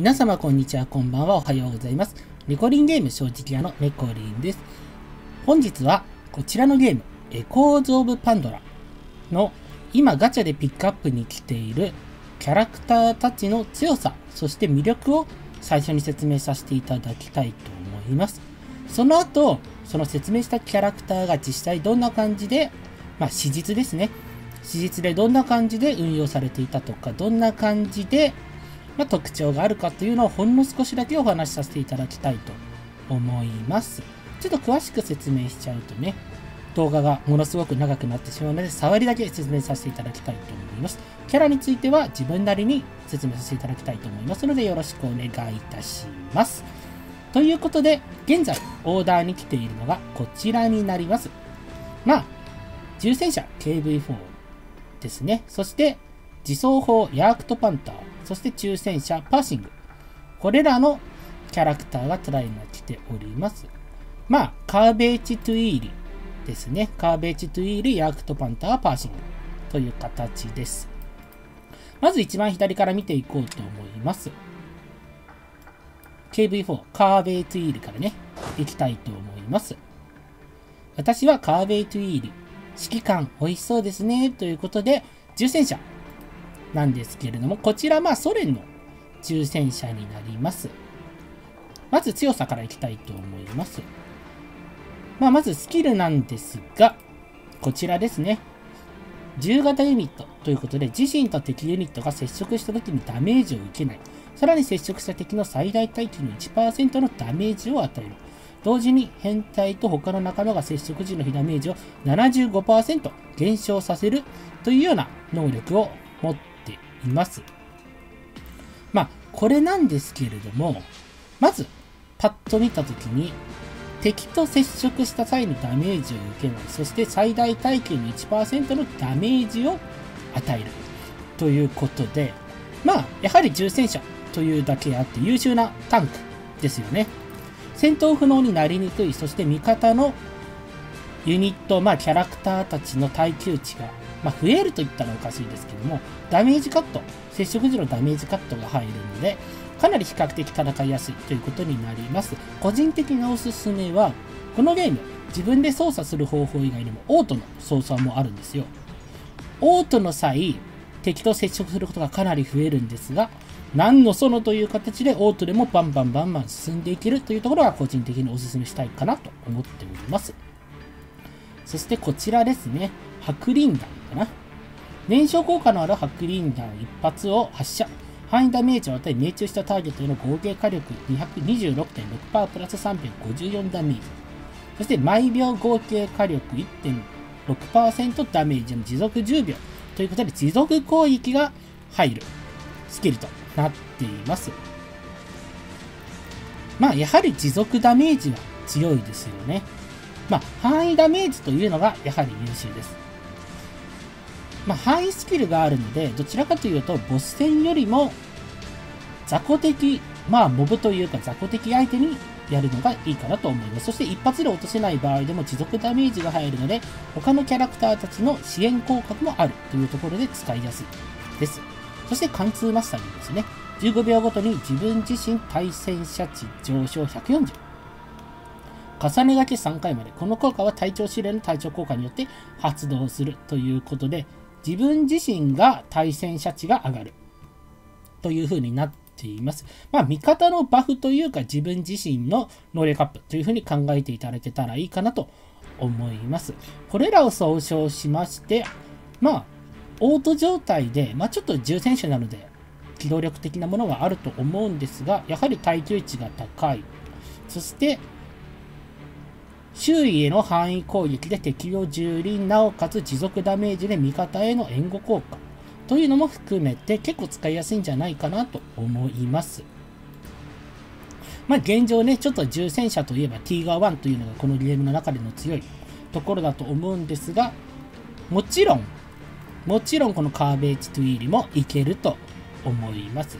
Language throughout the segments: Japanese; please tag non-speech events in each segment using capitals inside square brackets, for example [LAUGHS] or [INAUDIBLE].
皆様こんにちは、こんばんは、おはようございます。ニコリンゲーム正直屋のネコリンです。本日はこちらのゲーム、エコーズ・オブ・パンドラの今ガチャでピックアップに来ているキャラクターたちの強さ、そして魅力を最初に説明させていただきたいと思います。その後、その説明したキャラクターが実際どんな感じで、まあ史実ですね。史実でどんな感じで運用されていたとか、どんな感じでまあ、特徴があるかというのをほんの少しだけお話しさせていただきたいと思います。ちょっと詳しく説明しちゃうとね、動画がものすごく長くなってしまうので、触りだけ説明させていただきたいと思います。キャラについては自分なりに説明させていただきたいと思いますので、よろしくお願いいたします。ということで、現在オーダーに来ているのがこちらになります。まあ、重戦車 KV4 ですね。そして、自走砲ヤークトパンター、そして抽選者パーシング。これらのキャラクターがトライに来ております。まあ、カーベーチトゥイーリですね。カーベーチトゥイーリ、ヤークトパンター、パーシングという形です。まず一番左から見ていこうと思います。KV4、カーベイトゥイーリからね、いきたいと思います。私はカーベイトゥイーリ、指揮官美味しそうですね、ということで、重戦車、なんですけれども、こちらまあソ連の抽選車になります。まず強さからいきたいと思います。まあ、まずスキルなんですが、こちらですね。10型ユニットということで、自身と敵ユニットが接触した時にダメージを受けない。さらに接触した敵の最大耐久の1%のダメージを与える。同時に変態と他の仲間が接触時の被ダメージを75%減少させるというような能力を持っいます。まあ、これなんですけれども、まず、パッと見たときに、敵と接触した際にダメージを受けない、そして最大耐久の1%のダメージを与える。ということで、まあ、やはり重戦車というだけあって優秀なタンクですよね。戦闘不能になりにくい、そして味方のユニット、まあ、キャラクターたちの耐久値がまあ、増えると言ったらおかしいですけども、ダメージカット、接触時のダメージカットが入るので、かなり比較的戦いやすいということになります。個人的なおすすめは、このゲーム、自分で操作する方法以外にも、オートの操作もあるんですよ。オートの際、敵と接触することがかなり増えるんですが、何のそのという形でオートでもバンバンバンバン進んでいけるというところが個人的にお勧めしたいかなと思っております。そしてこちらですね。白リン弾かな。燃焼効果のある白リン弾一発を発射。範囲ダメージを与え命中したターゲットへの合計火力226.6%プラス354ダメージ。そして毎秒合計火力1.6%ダメージの持続10秒。ということで持続攻撃が入るスキルとなっています。まあ、やはり持続ダメージは強いですよね。まあ、範囲ダメージというのがやはり優秀です。まあ、範囲スキルがあるので、どちらかというと、ボス戦よりも、雑魚的、まあ、モブというか雑魚的相手にやるのがいいかなと思います。そして一発で落とせない場合でも持続ダメージが入るので、他のキャラクターたちの支援効果もあるというところで使いやすいです。そして貫通マスタリングですね。15秒ごとに自分自身対戦車値上昇140。重ねがけ3回まで。この効果は体調指令の体調効果によって発動するということで、自分自身が対戦車値が上がる。という風になっています。まあ、味方のバフというか自分自身の能力アップという風に考えていただけたらいいかなと思います。これらを総称しまして、まあ、オート状態で、まあ、ちょっと重戦車なので、機動力的なものはあると思うんですが、やはり耐久値が高い。そして、周囲への範囲攻撃で敵を蹂躙、なおかつ持続ダメージで味方への援護効果というのも含めて結構使いやすいんじゃないかなと思います。まあ現状ね、ちょっと重戦車といえばティーガー1というのがこのゲームの中での強いところだと思うんですが、もちろん、もちろんこのカーベージトゥイーリもいけると思います。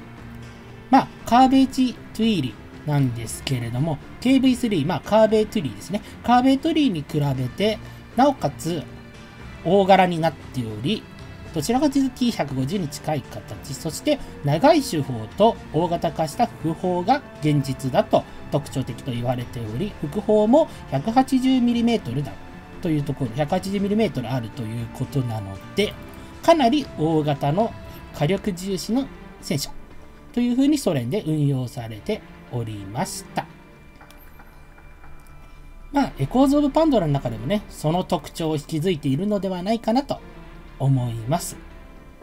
まあ、カーベージトゥイーリなんですけれども、KV3、まあ、カーベイトリーですね。カーベイトリーに比べて、なおかつ、大柄になっており、どちらかというと T150 に近い形、そして長い手法と大型化した副砲が現実だと特徴的と言われており、副砲も 180mm だというところ、180mm あるということなので、かなり大型の火力重視の戦車というふうにソ連で運用されておりました。まあ、 Echoes of Pandora の中でもね、その特徴を引き継いでいるのではないかなと思います。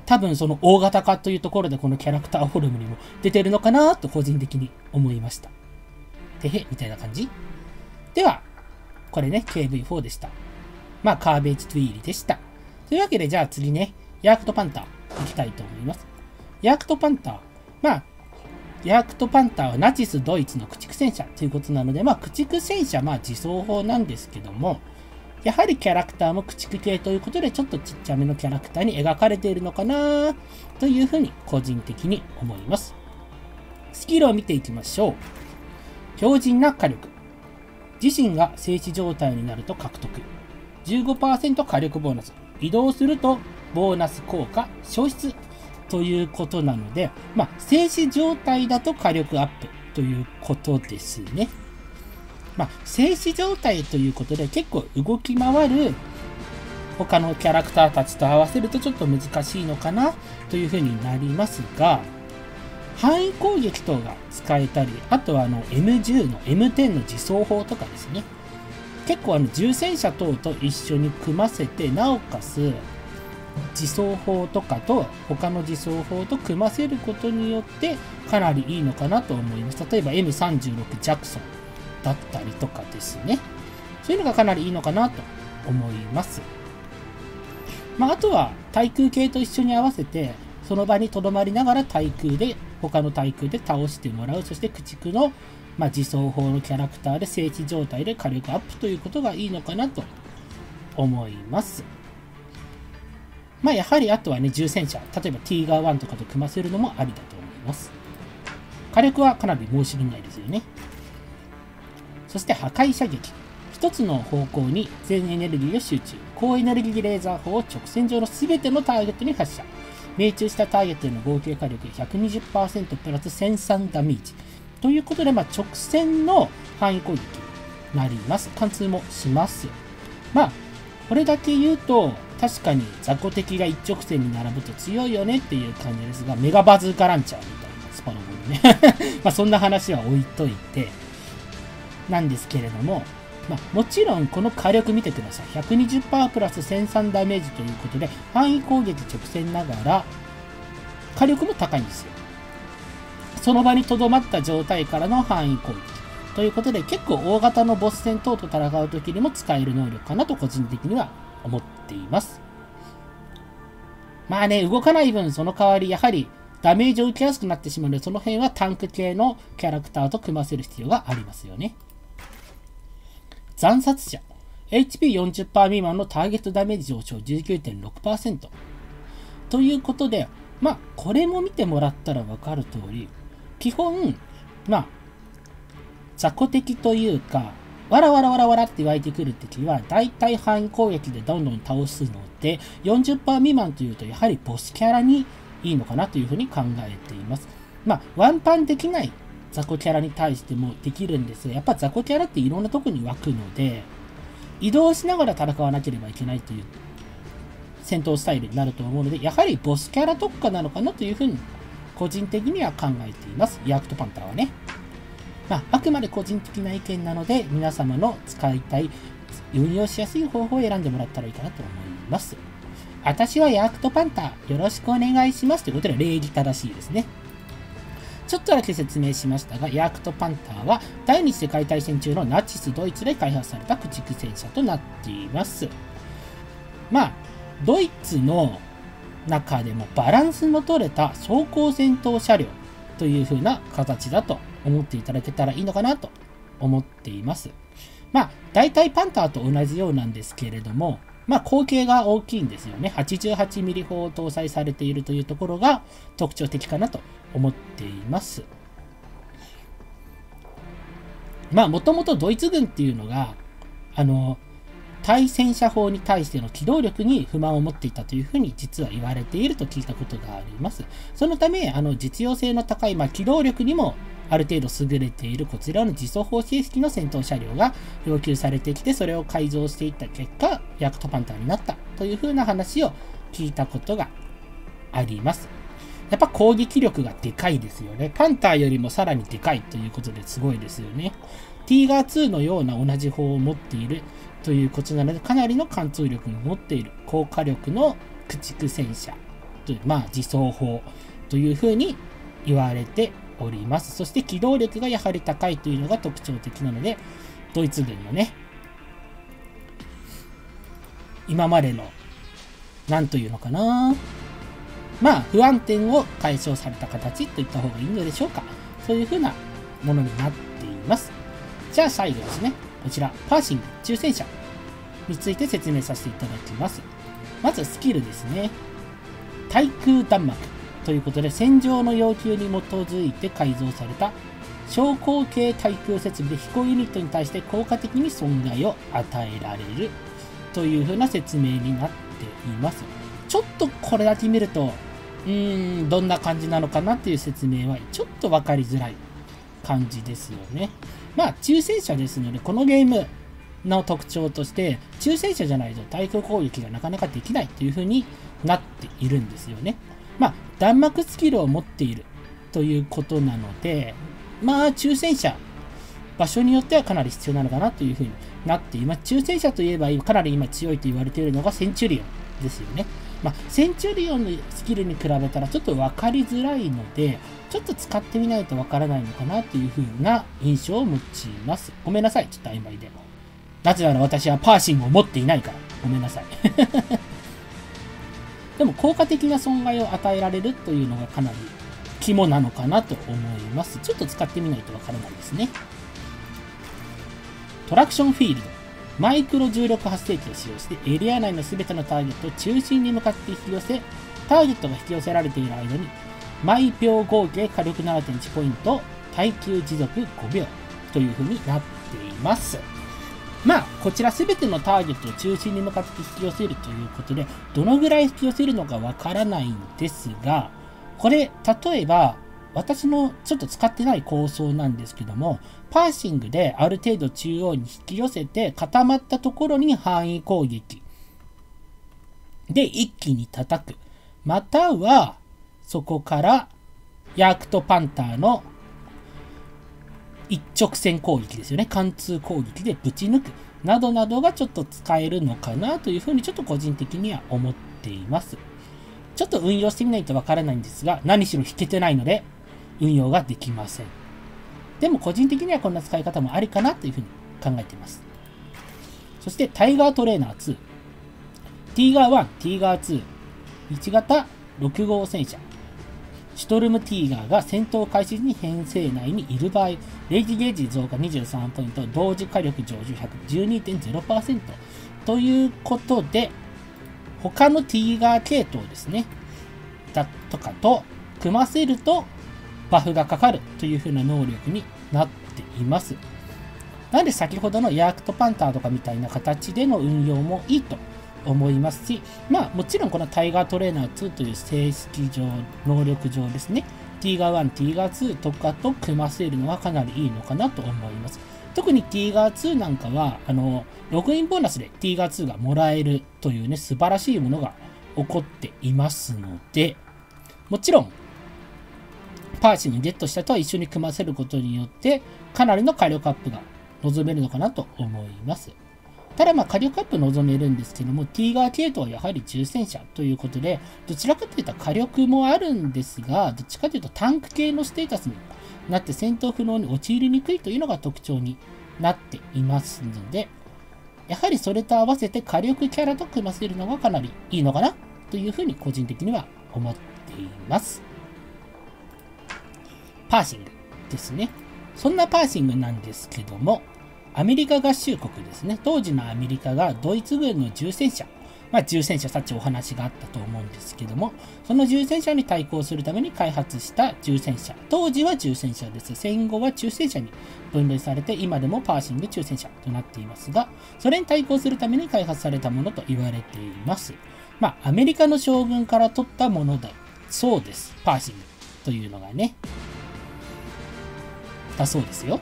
多分その大型化というところでこのキャラクターフォルムにも出てるのかなと個人的に思いました。てへ、みたいな感じでは、これね、KV4 でした。まあ、КВ четыре でした。というわけで、じゃあ次ね、ヤークトパンター行きたいと思います。ヤークトパンター。まあ、ヤークトパンターはナチス・ドイツの駆逐戦車ということなので、まあ、駆逐戦車、まあ、自走砲なんですけども、やはりキャラクターも駆逐系ということで、ちょっとちっちゃめのキャラクターに描かれているのかなというふうに個人的に思います。スキルを見ていきましょう。強靭な火力。自身が静止状態になると獲得。15%火力ボーナス。移動するとボーナス効果消失ということなので、まあ、静止状態だと火力アップということですね。まあ、静止状態ということで結構動き回る他のキャラクターたちと合わせるとちょっと難しいのかなというふうになりますが、範囲攻撃等が使えたり、あとはあの M10 の M10 の自走砲とかですね。結構あの重戦車等と一緒に組ませて、なおかつ自走砲とかと他の自走砲と組ませることによってかなりいいのかなと思います。例えば M36 ジャクソンだったりとかですね。そういうのがかなりいいのかなと思います。まあ、あとは対空系と一緒に合わせてその場に留まりながら対空で他の対空で倒してもらうそして駆逐の、まあ、自走砲のキャラクターで静止状態で火力アップということがいいのかなと思います。まあやはりあとはね、重戦車、例えばティーガー1とかと組ませるのもありだと思います。火力はかなり申し分ないですよね。そして破壊射撃。一つの方向に全エネルギーを集中。高エネルギーレーザー砲を直線上の全てのターゲットに発射。命中したターゲットへの合計火力120%プラス1003ダメージ。ということで、まあ、直線の範囲攻撃になります。貫通もします。まあ、これだけ言うと、確かに雑魚敵が一直線に並ぶと強いよねっていう感じですが、メガバズーカランチャーみたいなスパロボにね [LAUGHS] まあそんな話は置いといて、なんですけれども、まあ、もちろんこの火力見てください。120%プラス1003ダメージということで、範囲攻撃直線ながら、火力も高いんですよ。その場に留まった状態からの範囲攻撃。ということで、結構大型のボス戦等と戦う時にも使える能力かなと個人的には思ってています。まあね、動かない分、その代わり、やはりダメージを受けやすくなってしまうので、その辺はタンク系のキャラクターと組ませる必要がありますよね。惨殺者。HP40% 未満のターゲットダメージ上昇19.6%。ということで、まあ、これも見てもらったらわかる通り、基本、まあ、雑魚敵というか、わらわらわらわらって湧いてくる敵は、大体範囲攻撃でどんどん倒すので、40%未満というと、やはりボスキャラにいいのかなというふうに考えています。まあ、ワンパンできない雑魚キャラに対してもできるんですが、やっぱ雑魚キャラっていろんなとこに湧くので、移動しながら戦わなければいけないという戦闘スタイルになると思うので、やはりボスキャラ特化なのかなというふうに、個人的には考えています。ヤークトパンターはね。まあ、あくまで個人的な意見なので、皆様の使いたい、運用しやすい方法を選んでもらったらいいかなと思います。私はヤークトパンター、よろしくお願いしますということで礼儀正しいですね。ちょっとだけ説明しましたが、ヤークトパンターは第二次世界大戦中のナチス・ドイツで開発された駆逐戦車となっています。まあ、ドイツの中でもバランスの取れた装甲戦闘車両という風な形だと思っていただけたらいいのかなと思っています。まあ、大体パンターと同じようなんですけれども、まあ、口径が大きいんですよね。88mm 砲を搭載されているというところが特徴的かなと思っています。まあ、もともとドイツ軍っていうのが、あの、対戦車砲に対しての機動力に不満を持っていたというふうに実は言われていると聞いたことがあります。そのため、あの実用性の高い、まあ、機動力にもある程度優れているこちらの自走砲形式の戦闘車両が要求されてきて、それを改造していった結果、ヤクトパンターになったというふうな話を聞いたことがあります。やっぱ攻撃力がでかいですよね。パンターよりもさらにでかいということですごいですよね。ティーガー2のような同じ砲を持っているということなので、かなりの貫通力も持っている高火力の駆逐戦車という、まあ、自走砲というふうに言われております。そして機動力がやはり高いというのが特徴的なので、ドイツ軍のね、今までの、なんというのかなまあ、不安定を解消された形といった方がいいのでしょうか。そういうふうなものになっています。じゃあ最後ですね。こちら、パーシング、抽選車について説明させていただきます。まずスキルですね。対空弾幕ということで、戦場の要求に基づいて改造された昇降系対空設備で飛行ユニットに対して効果的に損害を与えられるというふうな説明になっています。ちょっとこれだけ見ると、うーん、どんな感じなのかなっていう説明はちょっと分かりづらい感じですよね。まあ、抽選者ですので、このゲームの特徴として、抽選者じゃないと対空攻撃がなかなかできないというふうになっているんですよね。まあ、弾幕スキルを持っているということなので、まあ、抽選者、場所によってはかなり必要なのかなというふうになっています。抽選者といえば、かなり今強いと言われているのがセンチュリオンですよね。まあ、センチュリオンのスキルに比べたらちょっと分かりづらいので、ちょっと使ってみないと分からないのかなというふうな印象を持ちます。ごめんなさい、ちょっと曖昧でも。なぜなら私はパーシングを持っていないから。ごめんなさい。[LAUGHS] でも効果的な損害を与えられるというのがかなり肝なのかなと思います。ちょっと使ってみないと分からないですね。トラクションフィールド。マイクロ重力発生器を使用してエリア内の全てのターゲットを中心に向かって引き寄せ、ターゲットが引き寄せられている間に、毎秒合計火力7.1ポイント、耐久持続5秒という風になっています。まあ、こちら全てのターゲットを中心に向かって引き寄せるということで、どのぐらい引き寄せるのかわからないんですが、これ、例えば、私のちょっと使ってない構想なんですけども、パーシングである程度中央に引き寄せて固まったところに範囲攻撃で一気に叩く。または、そこからヤークトパンターの一直線攻撃ですよね。貫通攻撃でぶち抜く。などなどがちょっと使えるのかなというふうにちょっと個人的には思っています。ちょっと運用してみないとわからないんですが、何しろ引けてないので、運用ができません。でも個人的にはこんな使い方もありかなというふうに考えています。そしてタイガートレーナー2、ティーガー1、ティーガー2、1型6号戦車、シュトルムティーガーが戦闘開始時に編成内にいる場合、レイジゲージ増加23ポイント、同時火力上手112.0%ということで、他のティーガー系統ですね、だとかと組ませるとバフがかかるという風な能力になっています。なので先ほどのヤークトパンターとかみたいな形での運用もいいと思いますし、まあもちろんこのタイガートレーナー2という正式上、能力上ですね、ティーガー1、ティーガー2とかと組ませるのはかなりいいのかなと思います。特にティーガー2なんかは、あの、ログインボーナスでティーガー2がもらえるというね、素晴らしいものが起こっていますので、もちろんパーシーにゲットしたとは一緒に組ませることによって、かなりの火力アップが望めるのかなと思います。ただまあ火力アップ望めるんですけども、ティーガー系統はやはり重戦車ということで、どちらかというと火力もあるんですが、どっちかというとタンク系のステータスになって戦闘不能に陥りにくいというのが特徴になっていますので、やはりそれと合わせて火力キャラと組ませるのがかなりいいのかなというふうに個人的には思っています。パーシングですね。そんなパーシングなんですけども、アメリカ合衆国ですね。当時のアメリカがドイツ軍の重戦車まあ、重戦車、さっきお話があったと思うんですけども、その重戦車に対抗するために開発した重戦車。当時は重戦車です。戦後は中戦車に分類されて、今でもパーシング中戦車となっていますが、それに対抗するために開発されたものと言われています。まあ、アメリカの将軍から取ったものだそうです。パーシングというのがね。だそうですよ。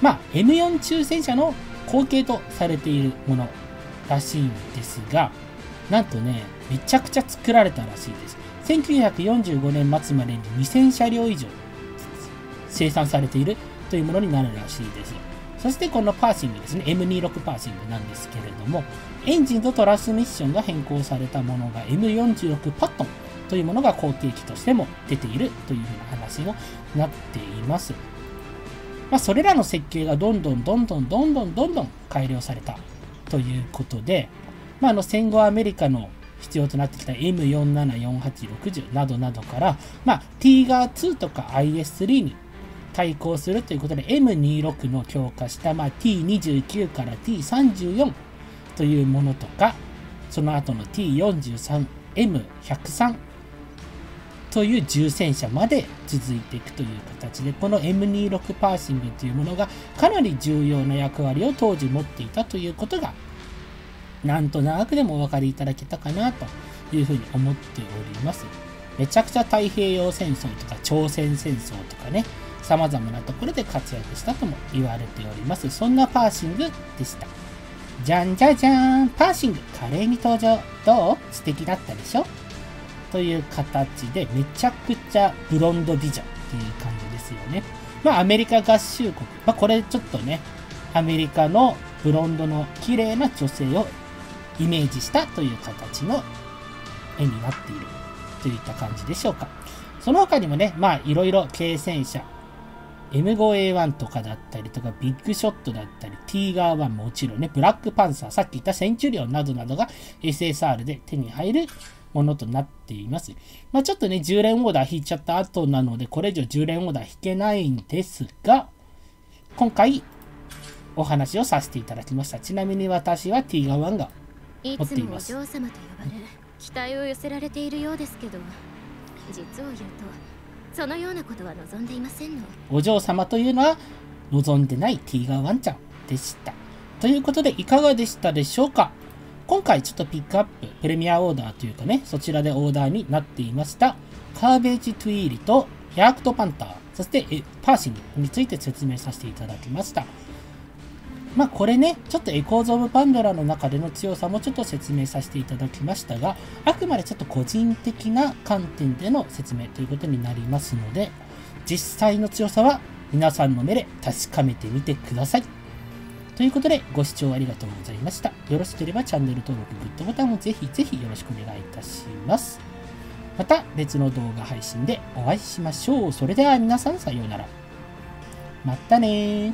まあ、M4 中戦車の後継とされているものらしいんですが、なんとね、めちゃくちゃ作られたらしいです。1945年末までに2000車両以上生産されているというものになるらしいです。そしてこのパーシングですね、M26 パーシングなんですけれども、エンジンとトラスミッションが変更されたものが M46 パットンというものが後継機としても出ているというふうな話もなっています。まあ、それらの設計がどんどんどんどんどんどんどんどん改良されたということで、まあ、あの戦後アメリカの必要となってきた M474860 などなどから、まあ、t ガー2とか IS3 に対抗するということで M26 の強化した、まあ、T29 から T34 というものとかその後の T43、M103 という重戦車まで続いていくという形で、この M26 パーシングというものがかなり重要な役割を当時持っていたということが、なんとなくでもお分かりいただけたかなというふうに思っております。めちゃくちゃ太平洋戦争とか朝鮮戦争とかね、様々なところで活躍したとも言われております。そんなパーシングでした。じゃんじゃじゃーんパーシング華麗に登場どう？素敵だったでしょ？という形で、めちゃくちゃブロンド美女っていう感じですよね。まあ、アメリカ合衆国。まあ、これちょっとね、アメリカのブロンドの綺麗な女性をイメージしたという形の絵になっているといった感じでしょうか。その他にもね、まあ、いろいろ軽戦車、M5A1 とかだったりとか、ビッグショットだったり、ティーガー1もちろんね、ブラックパンサー、さっき言ったセンチュリオンなどなどが SSR で手に入るものとなっています。まあ、ちょっとね、10連オーダー引いちゃった後なので、これ以上10連オーダー引けないんですが、今回、お話をさせていただきました。ちなみに私は T ガ1が持っています。いつもお嬢様と呼ばれ、期待を寄せられているようですけど、実を言うと、そのようなことは望んでいませんの。お嬢様というのは望んでない T ガ1ちゃんでした。ということで、いかがでしたでしょうか？今回ちょっとピックアップ、プレミアオーダーというかね、そちらでオーダーになっていました、カーベージトゥイーリとヤークトパンター、そしてパーシングについて説明させていただきました。まあこれね、ちょっとエコーゾームパンドラの中での強さもちょっと説明させていただきましたが、あくまでちょっと個人的な観点での説明ということになりますので、実際の強さは皆さんの目で確かめてみてください。ということで、ご視聴ありがとうございました。よろしければチャンネル登録、グッドボタンをぜひぜひよろしくお願いいたします。また別の動画配信でお会いしましょう。それでは皆さんさようなら。またね